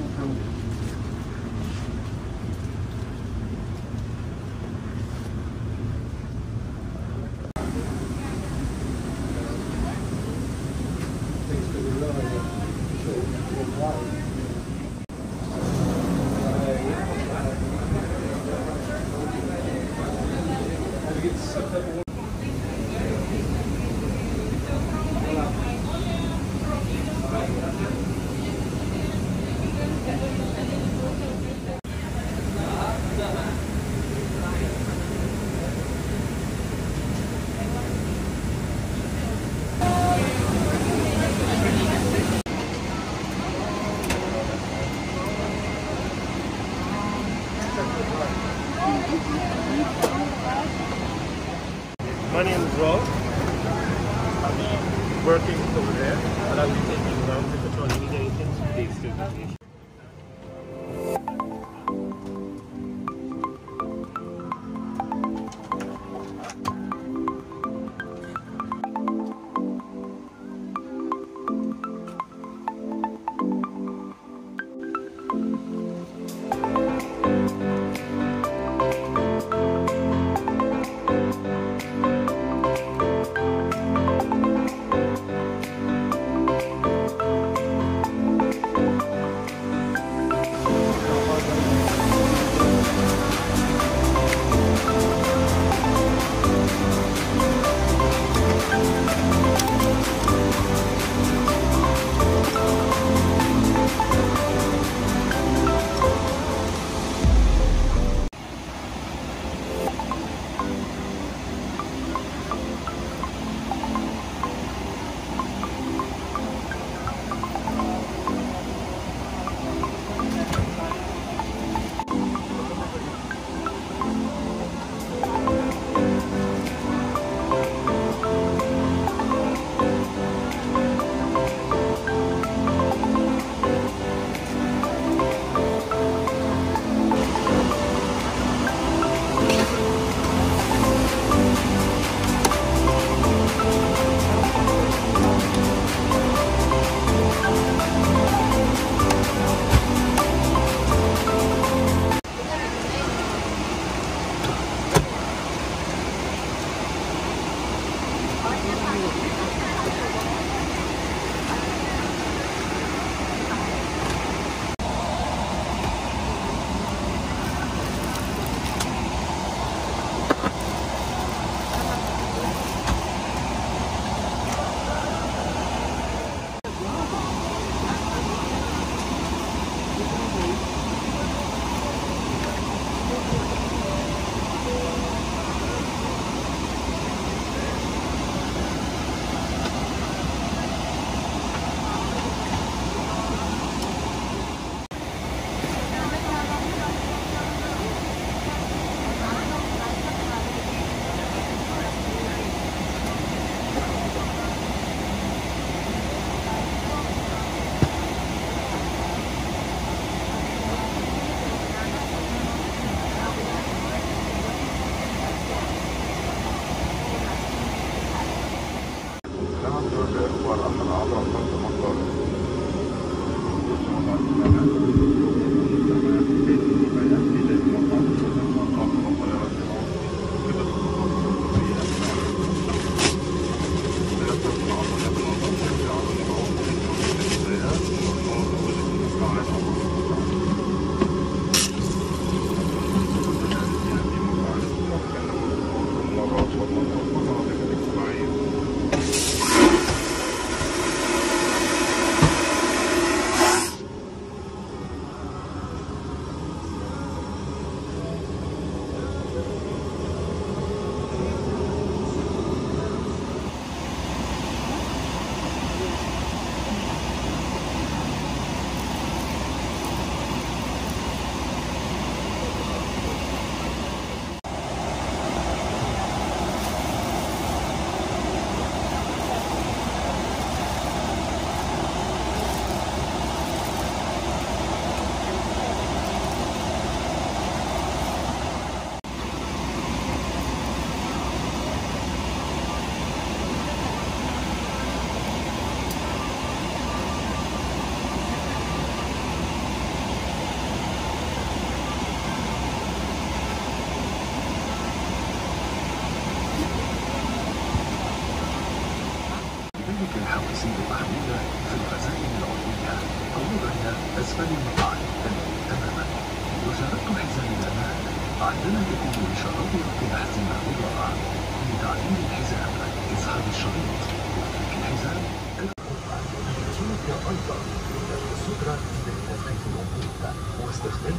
My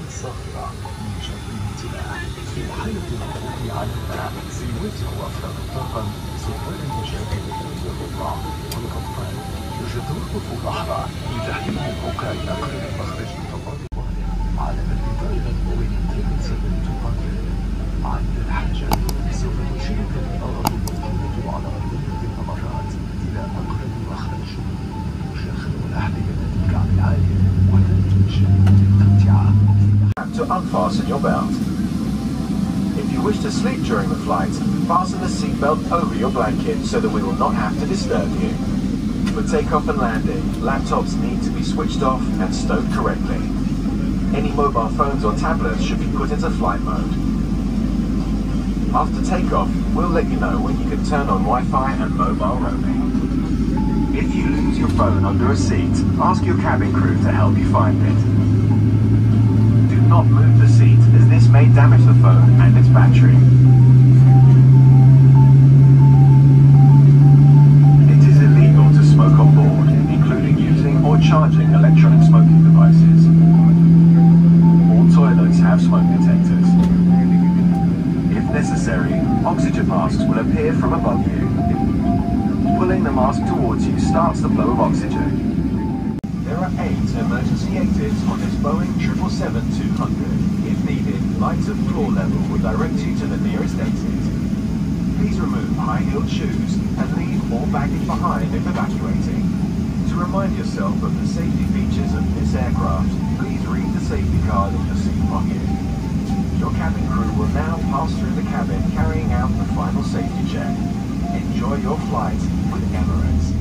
الصغيرة من جريمتنا في حالة الوقوف عنها سيواجه أفراد الطاقم سكان المشاكل والغربة والأطفال يتوقف لحظة لتحليل أوكاد أقرب مخرج تطابق على الإطار من للدولة تقدر عند الحاجة سوف تشيرك الإدارة الموجودة على أرضية الممرات إلى أقرب مخرج تشغل أحذية الكعب العالي وتنتج unfasten your belt. If you wish to sleep during the flight, fasten the seatbelt over your blanket so that we will not have to disturb you. For takeoff and landing, laptops need to be switched off and stowed correctly. Any mobile phones or tablets should be put into flight mode. After takeoff, we'll let you know when you can turn on Wi-Fi and mobile roaming. If you lose your phone under a seat, ask your cabin crew to help you find it. Not move the seat as this may damage the phone and its battery. It is illegal to smoke on board, including using or charging electronic smoking devices. All toilets have smoke detectors. If necessary, oxygen masks will appear from above you. Pulling the mask towards you starts the flow of oxygen. Emergency exits on this Boeing 777-200. If needed, lights at floor level will direct you to the nearest exit. Please remove high-heeled shoes and leave all baggage behind if evacuating. To remind yourself of the safety features of this aircraft, please read the safety card in your seat pocket. Your cabin crew will now pass through the cabin carrying out the final safety check. Enjoy your flight with Emirates.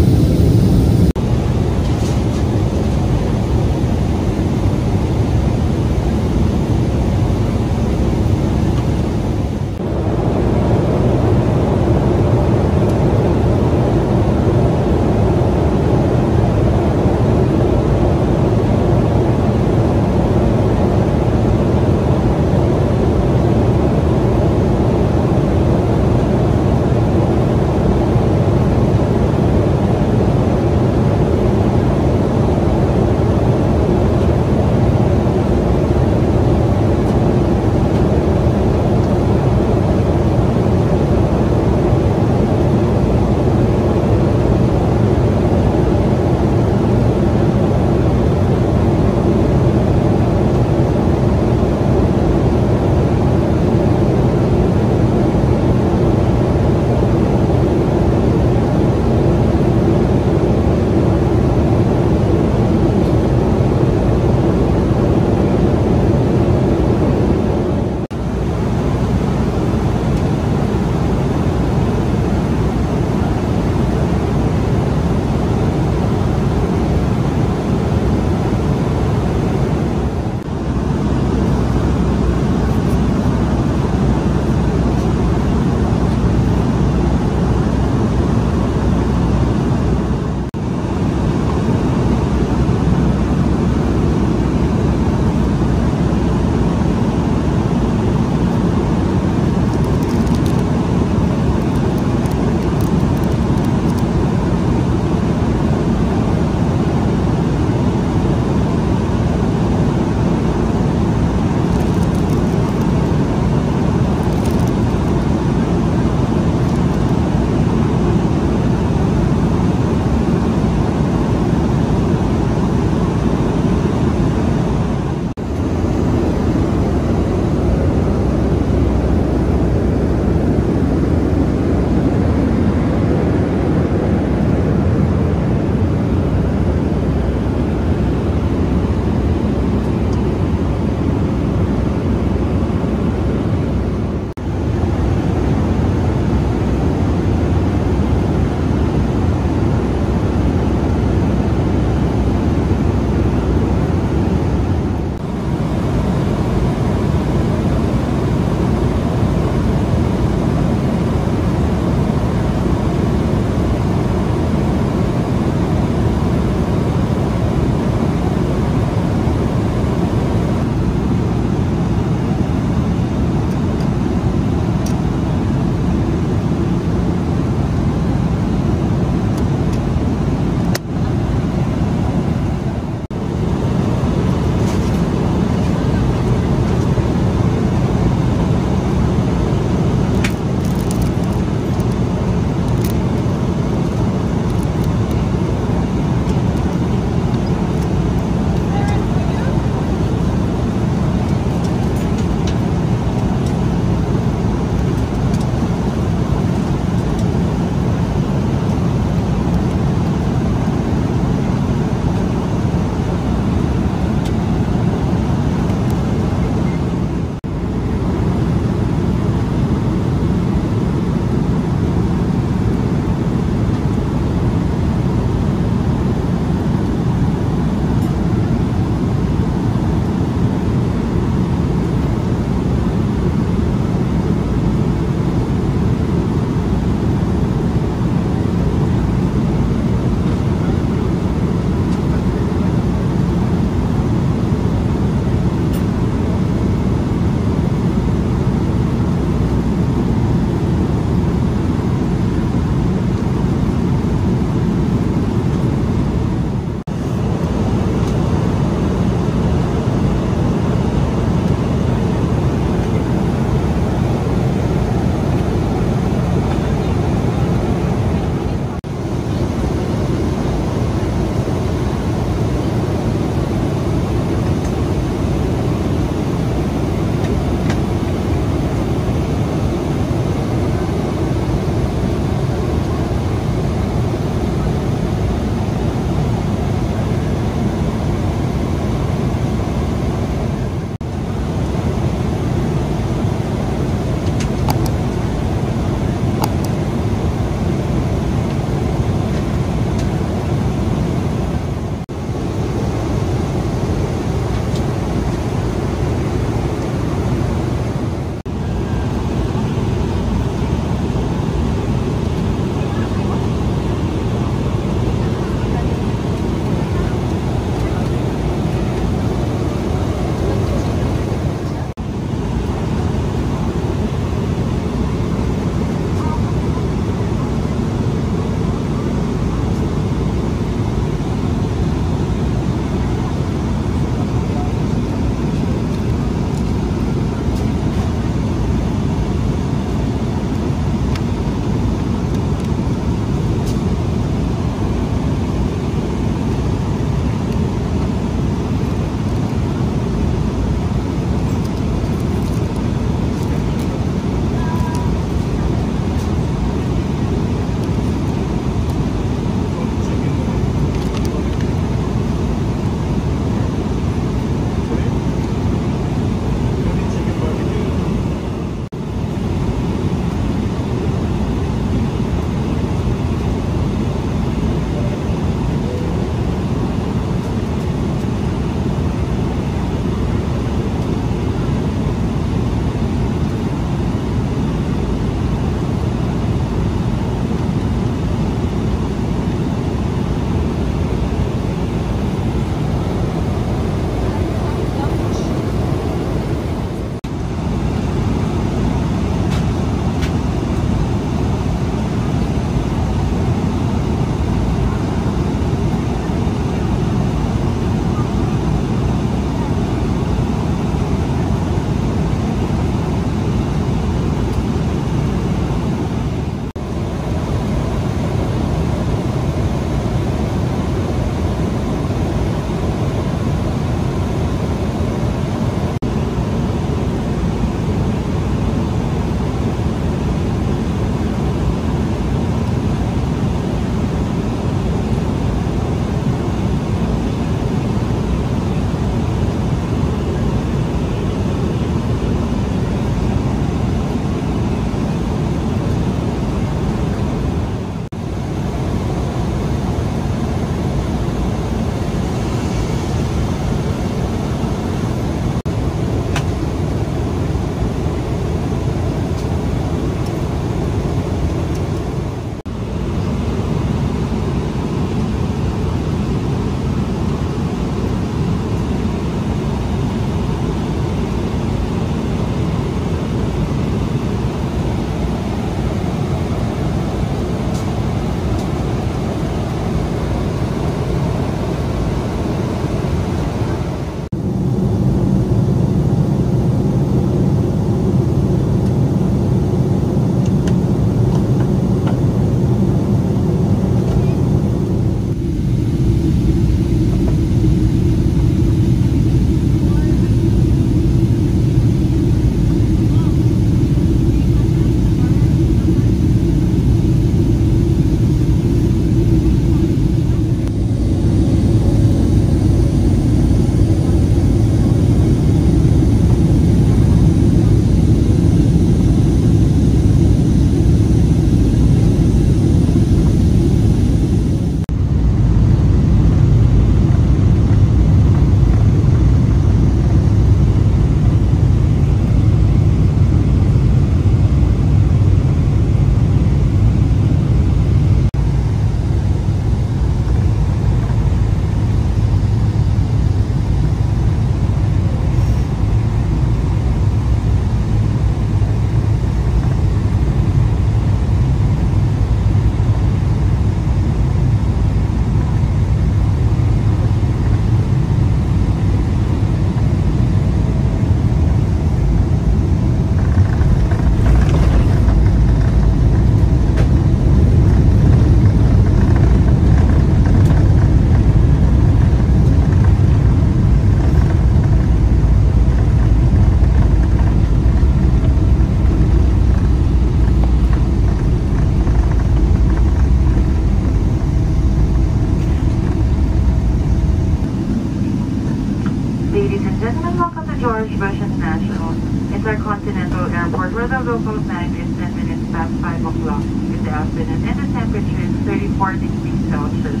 Gentlemen, welcome to George Bush International. Intercontinental Airport where the local time is 10 minutes past 5 o'clock in the afternoon and the temperature is 34 degrees Celsius.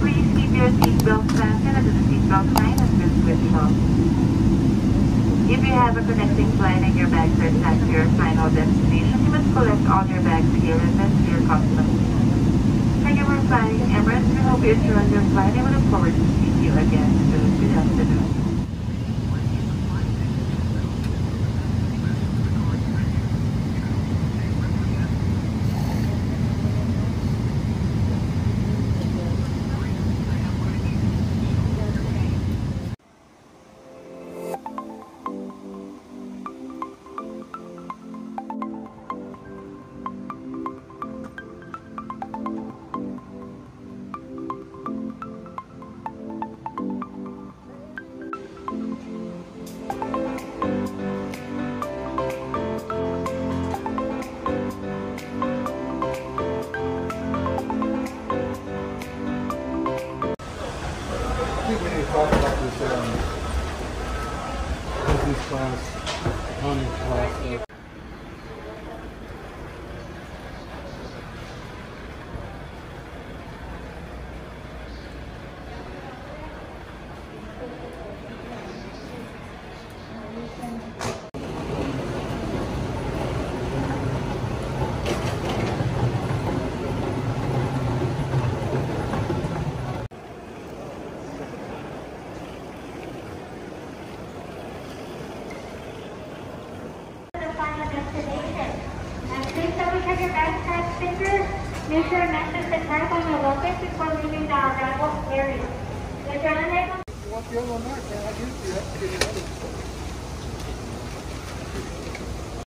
Please keep your seatbelt fastened until the seatbelt sign has been switched off. If you have a connecting flight and your bags are tagged to your final destination, you must collect all your bags here and then to your customs. Thank you for flying Emirates. We hope you enjoy your flight and we look forward to seeing you again soon. Good afternoon.